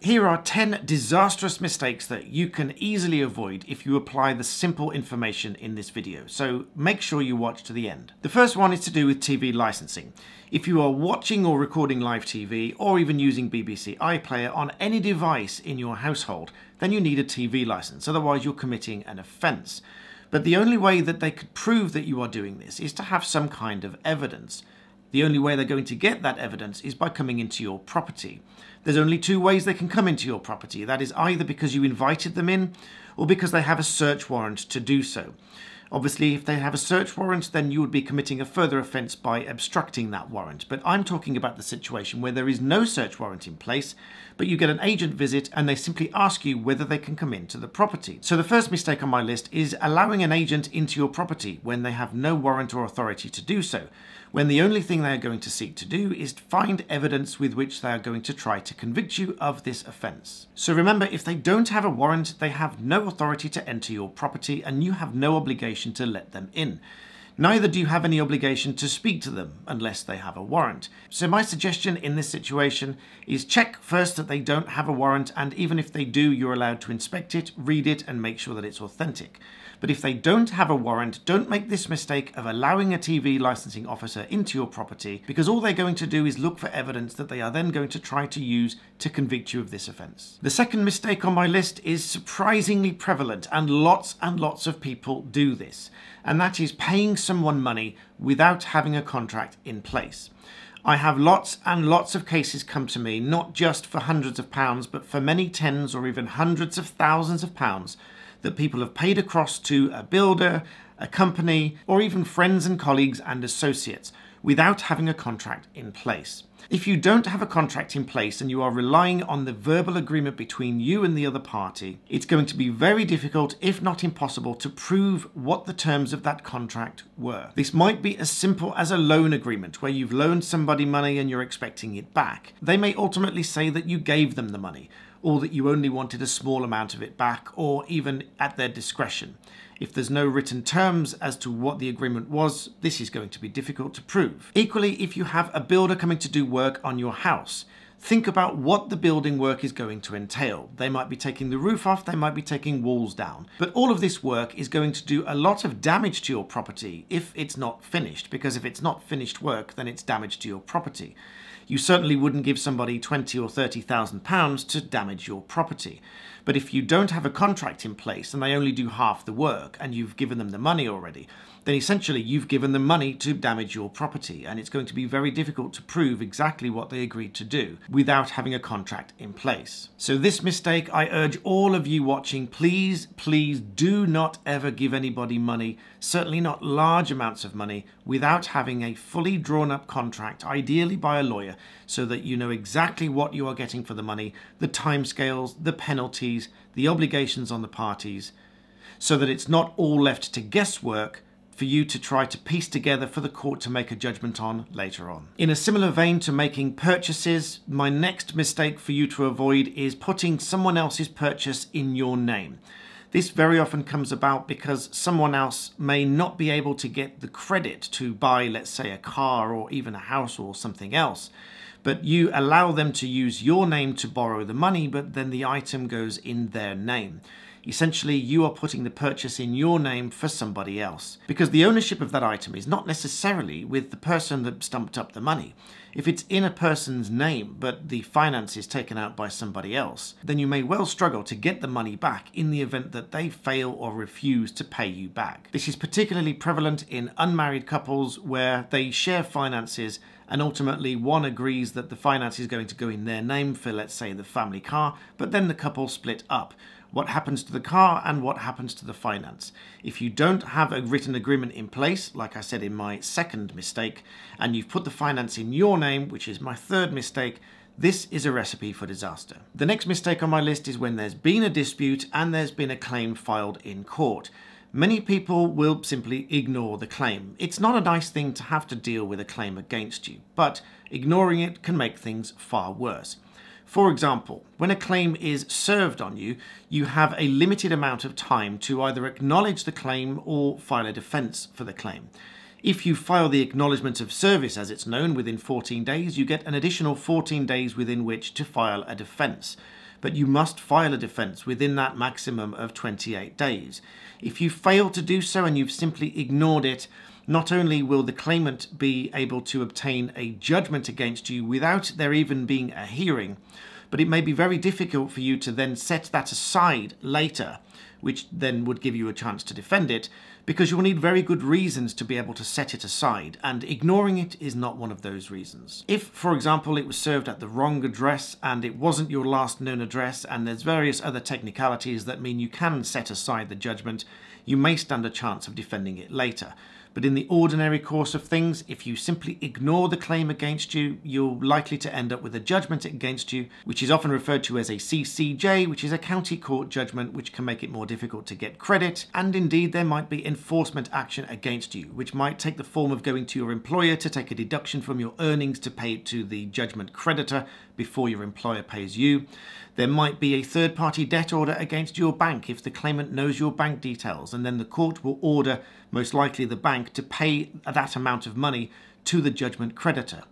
Here are 10 disastrous mistakes that you can easily avoid if you apply the simple information in this video, so make sure you watch to the end. The first one is to do with TV licensing. If you are watching or recording live TV or even using BBC iPlayer on any device in your household, then you need a TV license, otherwise you're committing an offence. But the only way that they could prove that you are doing this is to have some kind of evidence. The only way they're going to get that evidence is by coming into your property. There's only two ways they can come into your property. That is either because you invited them in or because they have a search warrant to do so. Obviously, if they have a search warrant, then you would be committing a further offence by obstructing that warrant. But I'm talking about the situation where there is no search warrant in place, but you get an agent visit and they simply ask you whether they can come into the property. So the first mistake on my list is allowing an agent into your property when they have no warrant or authority to do so, when the only thing they are going to seek to do is find evidence with which they are going to try to convict you of this offence. So remember, if they don't have a warrant, they have no authority to enter your property and you have no obligation to let them in. Neither do you have any obligation to speak to them unless they have a warrant. So my suggestion in this situation is check first that they don't have a warrant and even if they do, you're allowed to inspect it, read it and make sure that it's authentic. But if they don't have a warrant, don't make this mistake of allowing a TV licensing officer into your property because all they're going to do is look for evidence that they are then going to try to use to convict you of this offence. The second mistake on my list is surprisingly prevalent and lots and lots of people do this and that is paying someone money without having a contract in place. I have lots and lots of cases come to me, not just for hundreds of pounds, but for many tens or even hundreds of thousands of pounds that people have paid across to a builder, a company, or even friends and colleagues and associates without having a contract in place. If you don't have a contract in place and you are relying on the verbal agreement between you and the other party, it's going to be very difficult, if not impossible, to prove what the terms of that contract were. This might be as simple as a loan agreement where you've loaned somebody money and you're expecting it back. They may ultimately say that you gave them the money, or that you only wanted a small amount of it back, or even at their discretion. If there's no written terms as to what the agreement was, this is going to be difficult to prove. Equally, if you have a builder coming to do work on your house, think about what the building work is going to entail. They might be taking the roof off, they might be taking walls down. But all of this work is going to do a lot of damage to your property if it's not finished, because if it's not finished work, then it's damage to your property. You certainly wouldn't give somebody twenty or thirty thousand pounds to damage your property. But if you don't have a contract in place and they only do half the work and you've given them the money already, then essentially you've given them money to damage your property and it's going to be very difficult to prove exactly what they agreed to do without having a contract in place. So this mistake, I urge all of you watching, please, please do not ever give anybody money, certainly not large amounts of money, without having a fully drawn up contract, ideally by a lawyer, so that you know exactly what you are getting for the money, the timescales, the penalties, the obligations on the parties, so that it's not all left to guesswork for you to try to piece together for the court to make a judgment on later on. In a similar vein to making purchases, my next mistake for you to avoid is putting someone else's purchase in your name. This very often comes about because someone else may not be able to get the credit to buy, let's say, a car or even a house or something else. But you allow them to use your name to borrow the money, but then the item goes in their name. Essentially, you are putting the purchase in your name for somebody else. Because the ownership of that item is not necessarily with the person that stumped up the money. If it's in a person's name, but the finance is taken out by somebody else, then you may well struggle to get the money back in the event that they fail or refuse to pay you back. This is particularly prevalent in unmarried couples where they share finances and ultimately one agrees that the finance is going to go in their name for, let's say, the family car, but then the couple split up what happens to the car and what happens to the finance. If you don't have a written agreement in place, like I said in my second mistake, and you've put the finance in your name, which is my third mistake, this is a recipe for disaster. The next mistake on my list is when there's been a dispute and there's been a claim filed in court. Many people will simply ignore the claim. It's not a nice thing to have to deal with a claim against you, but ignoring it can make things far worse. For example, when a claim is served on you, you have a limited amount of time to either acknowledge the claim or file a defence for the claim. If you file the acknowledgement of service as it's known within 14 days, you get an additional 14 days within which to file a defence. but you must file a defence within that maximum of 28 days. If you fail to do so and you've simply ignored it, not only will the claimant be able to obtain a judgment against you without there even being a hearing, but it may be very difficult for you to then set that aside later, which then would give you a chance to defend it, because you'll need very good reasons to be able to set it aside, and ignoring it is not one of those reasons. If, for example, it was served at the wrong address and it wasn't your last known address, and there's various other technicalities that mean you can set aside the judgment, you may stand a chance of defending it later. But in the ordinary course of things, if you simply ignore the claim against you, you're likely to end up with a judgment against you, which is often referred to as a CCJ, which is a county court judgment, which can make it more difficult to get credit. And indeed, there might be enforcement action against you, which might take the form of going to your employer to take a deduction from your earnings to pay it to the judgment creditor before your employer pays you. There might be a third party debt order against your bank if the claimant knows your bank details, and then the court will order, most likely the bank, to pay that amount of money to the judgment creditor.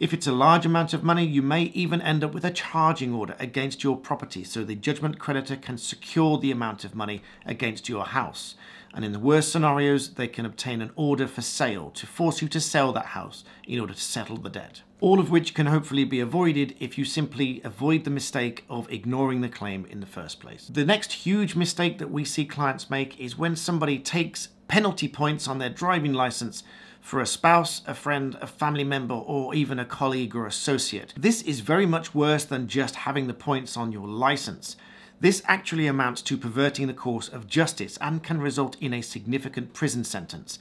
If it's a large amount of money, you may even end up with a charging order against your property so the judgment creditor can secure the amount of money against your house. And in the worst scenarios, they can obtain an order for sale to force you to sell that house in order to settle the debt all of which can hopefully be avoided if you simply avoid the mistake of ignoring the claim in the first place. The next huge mistake that we see clients make is when somebody takes penalty points on their driving license for a spouse, a friend, a family member, or even a colleague or associate. This is very much worse than just having the points on your license. This actually amounts to perverting the course of justice and can result in a significant prison sentence.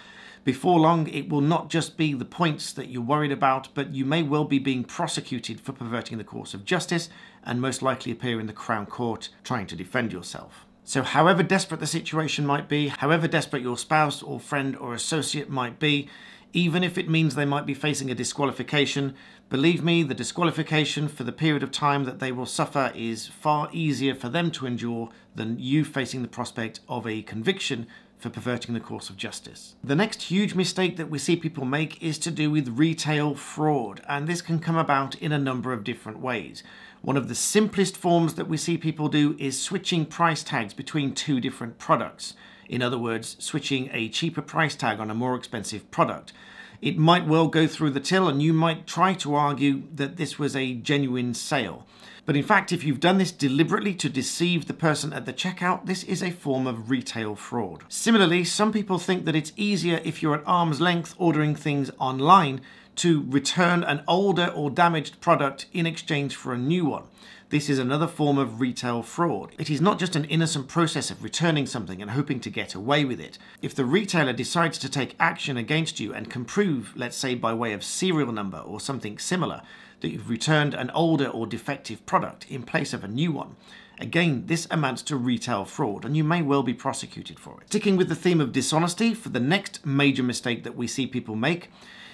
Before long, it will not just be the points that you're worried about, but you may well be being prosecuted for perverting the course of justice and most likely appear in the Crown Court trying to defend yourself. So, however desperate the situation might be, however desperate your spouse or friend or associate might be, even if it means they might be facing a disqualification, believe me, the disqualification for the period of time that they will suffer is far easier for them to endure than you facing the prospect of a conviction for perverting the course of justice. The next huge mistake that we see people make is to do with retail fraud, and this can come about in a number of different ways. One of the simplest forms that we see people do is switching price tags between two different products. In other words, switching a cheaper price tag on a more expensive product. It might well go through the till, and you might try to argue that this was a genuine sale. But in fact, if you've done this deliberately to deceive the person at the checkout, this is a form of retail fraud. Similarly, some people think that it's easier if you're at arm's length ordering things online to return an older or damaged product in exchange for a new one. This is another form of retail fraud. It is not just an innocent process of returning something and hoping to get away with it. If the retailer decides to take action against you and can prove, let's say by way of serial number or something similar, that you've returned an older or defective product in place of a new one. Again, this amounts to retail fraud and you may well be prosecuted for it. Sticking with the theme of dishonesty, for the next major mistake that we see people make,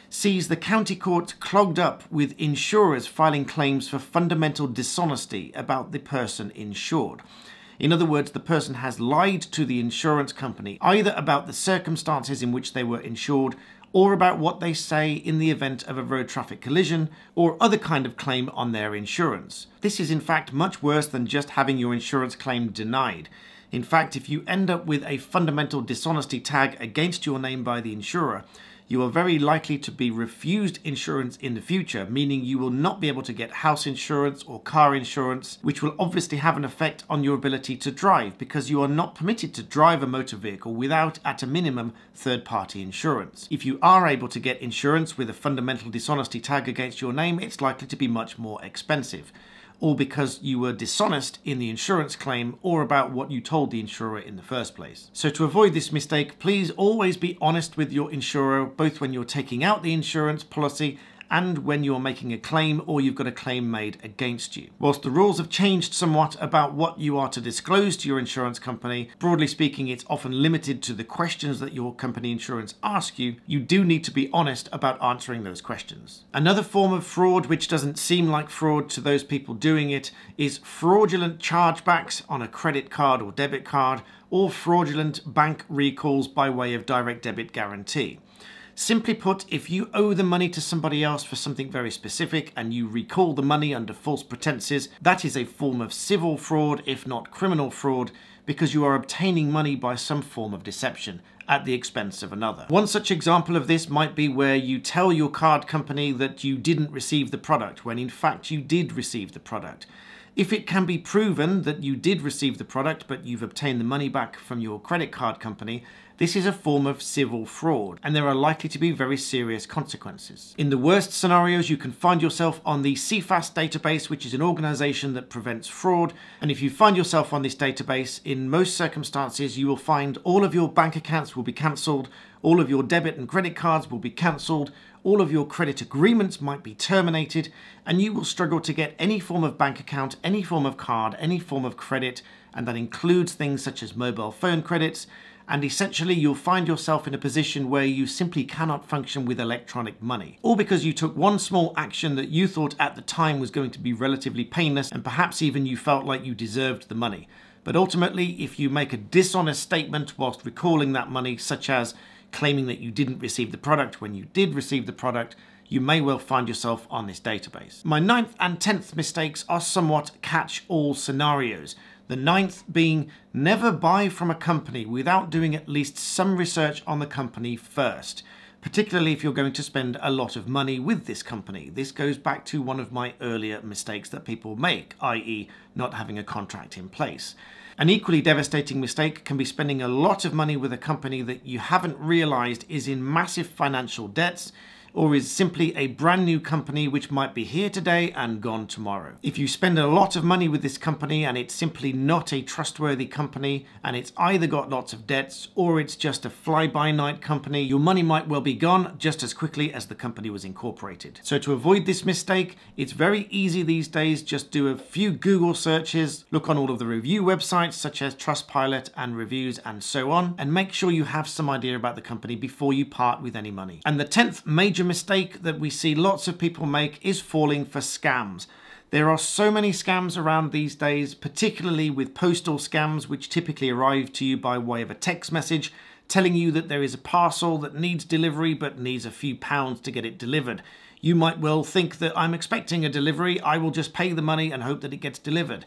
sees the county court clogged up with insurers filing claims for fundamental dishonesty about the person insured. In other words, the person has lied to the insurance company either about the circumstances in which they were insured or about what they say in the event of a road traffic collision or other kind of claim on their insurance. This is in fact much worse than just having your insurance claim denied. In fact, if you end up with a fundamental dishonesty tag against your name by the insurer, you are very likely to be refused insurance in the future, meaning you will not be able to get house insurance or car insurance, which will obviously have an effect on your ability to drive because you are not permitted to drive a motor vehicle without, at a minimum, third party insurance. If you are able to get insurance with a fundamental dishonesty tag against your name, it's likely to be much more expensive or because you were dishonest in the insurance claim or about what you told the insurer in the first place. So to avoid this mistake, please always be honest with your insurer, both when you're taking out the insurance policy and when you're making a claim or you've got a claim made against you. Whilst the rules have changed somewhat about what you are to disclose to your insurance company, broadly speaking, it's often limited to the questions that your company insurance asks you, you do need to be honest about answering those questions. Another form of fraud, which doesn't seem like fraud to those people doing it, is fraudulent chargebacks on a credit card or debit card or fraudulent bank recalls by way of direct debit guarantee. Simply put, if you owe the money to somebody else for something very specific and you recall the money under false pretenses, that is a form of civil fraud, if not criminal fraud, because you are obtaining money by some form of deception at the expense of another. One such example of this might be where you tell your card company that you didn't receive the product when in fact you did receive the product. If it can be proven that you did receive the product but you've obtained the money back from your credit card company, this is a form of civil fraud, and there are likely to be very serious consequences. In the worst scenarios, you can find yourself on the CIFAS database, which is an organization that prevents fraud. And if you find yourself on this database, in most circumstances, you will find all of your bank accounts will be cancelled, all of your debit and credit cards will be cancelled, all of your credit agreements might be terminated, and you will struggle to get any form of bank account, any form of card, any form of credit, and that includes things such as mobile phone credits, and essentially you'll find yourself in a position where you simply cannot function with electronic money. All because you took one small action that you thought at the time was going to be relatively painless and perhaps even you felt like you deserved the money. But ultimately, if you make a dishonest statement whilst recalling that money, such as claiming that you didn't receive the product when you did receive the product, you may well find yourself on this database. My ninth and tenth mistakes are somewhat catch-all scenarios. The ninth being never buy from a company without doing at least some research on the company first, particularly if you're going to spend a lot of money with this company. This goes back to one of my earlier mistakes that people make, i.e. not having a contract in place. An equally devastating mistake can be spending a lot of money with a company that you haven't realized is in massive financial debts or is simply a brand new company which might be here today and gone tomorrow. If you spend a lot of money with this company and it's simply not a trustworthy company and it's either got lots of debts or it's just a fly-by-night company, your money might well be gone just as quickly as the company was incorporated. So to avoid this mistake, it's very easy these days, just do a few Google searches, look on all of the review websites such as Trustpilot and reviews and so on, and make sure you have some idea about the company before you part with any money. And the 10th major major mistake that we see lots of people make is falling for scams. There are so many scams around these days, particularly with postal scams, which typically arrive to you by way of a text message telling you that there is a parcel that needs delivery but needs a few pounds to get it delivered. You might well think that I'm expecting a delivery, I will just pay the money and hope that it gets delivered.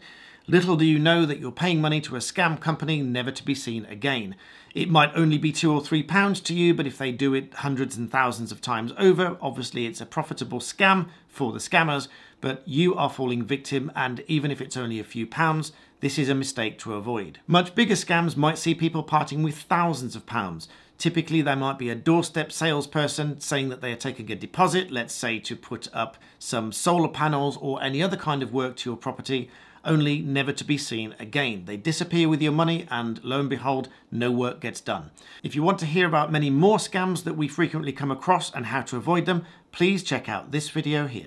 Little do you know that you're paying money to a scam company never to be seen again. It might only be two or three pounds to you, but if they do it hundreds and thousands of times over, obviously it's a profitable scam for the scammers, but you are falling victim, and even if it's only a few pounds, this is a mistake to avoid. Much bigger scams might see people parting with thousands of pounds. Typically, there might be a doorstep salesperson saying that they are taking a deposit, let's say to put up some solar panels or any other kind of work to your property, only never to be seen again. They disappear with your money and lo and behold, no work gets done. If you want to hear about many more scams that we frequently come across and how to avoid them, please check out this video here.